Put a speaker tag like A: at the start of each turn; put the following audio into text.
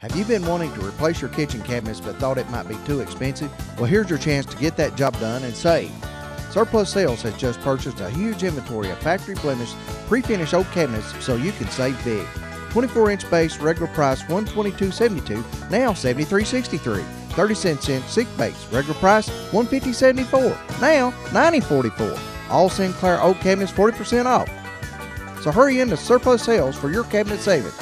A: Have you been wanting to replace your kitchen cabinets but thought it might be too expensive? Well, here's your chance to get that job done and save. Surplus Sales has just purchased a huge inventory of factory blemished, pre-finished old cabinets so you can save big. 24 inch base, regular price 122.72, now 73.63. 30 cents in six base, regular price 150.74, now 90.44. All Sinclair oak cabinets 40% off. So hurry into Surplus Sales for your cabinet savings.